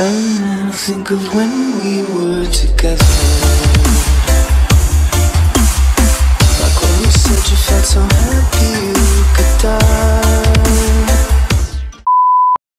Now I think of when we were together.